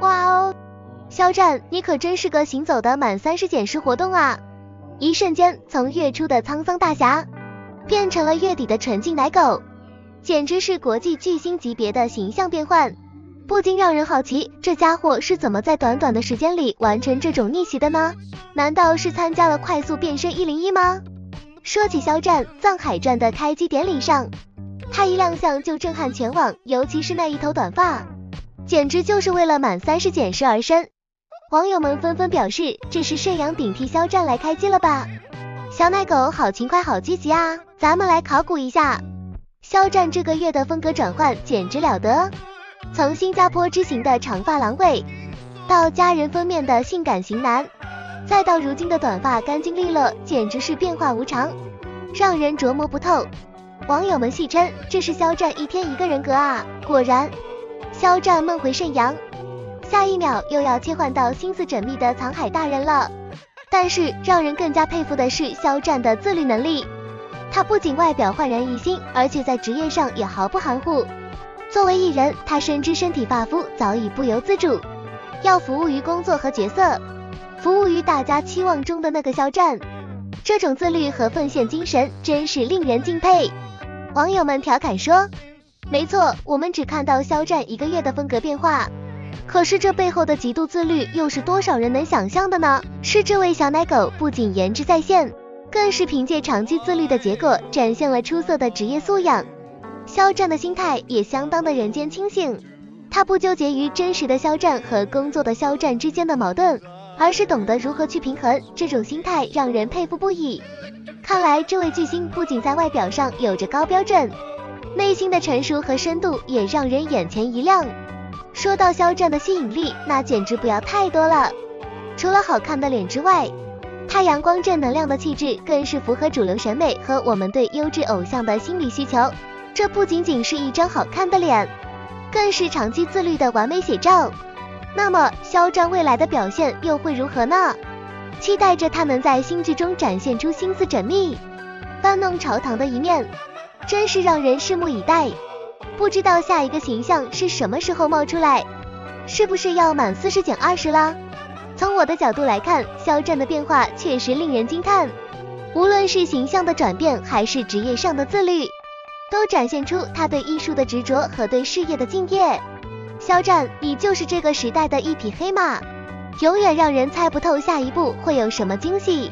哇哦，肖战，你可真是个行走的满三十减十活动啊！一瞬间，从月初的沧桑大侠，变成了月底的纯净奶狗，简直是国际巨星级别的形象变换，不禁让人好奇，这家伙是怎么在短短的时间里完成这种逆袭的呢？难道是参加了快速变身一零一吗？说起肖战，《藏海传》的开机典礼上，他一亮相就震撼全网，尤其是那一头短发，简直就是为了满三十减十而生。网友们纷纷表示，这是沈阳顶替肖战来开机了吧？小奶狗好勤快，好积极啊！咱们来考古一下，肖战这个月的风格转换简直了得，从新加坡之行的长发狼尾，到家人封面的性感型男，再到如今的短发干净利落，简直是变化无常，让人琢磨不透。网友们戏称这是肖战一天一个人格啊！果然，肖战梦回沈阳。下一秒又要切换到心思缜密的藏海大人了。但是让人更加佩服的是肖战的自律能力，他不仅外表焕然一新，而且在职业上也毫不含糊。作为艺人，他深知身体发肤早已不由自主，要服务于工作和角色，服务于大家期望中的那个肖战。这种自律和奉献精神真是令人敬佩。网友们调侃说：“没错，我们只看到肖战一个月的风格变化。”可是这背后的极度自律，又是多少人能想象的呢？是这位小奶狗不仅颜值在线，更是凭借长期自律的结果，展现了出色的职业素养。肖战的心态也相当的人间清醒，他不纠结于真实的肖战和工作的肖战之间的矛盾，而是懂得如何去平衡。这种心态让人佩服不已。看来这位巨星不仅在外表上有着高标准，内心的成熟和深度也让人眼前一亮。说到肖战的吸引力，那简直不要太多了。除了好看的脸之外，他阳光正能量的气质更是符合主流审美和我们对优质偶像的心理需求。这不仅仅是一张好看的脸，更是长期自律的完美写照。那么，肖战未来的表现又会如何呢？期待着他能在新剧中展现出心思缜密、搬弄朝堂的一面，真是让人拭目以待。不知道下一个形象是什么时候冒出来，是不是要满四十减二十了？从我的角度来看，肖战的变化确实令人惊叹，无论是形象的转变，还是职业上的自律，都展现出他对艺术的执着和对事业的敬业。肖战，你就是这个时代的一匹黑马，永远让人猜不透下一步会有什么惊喜。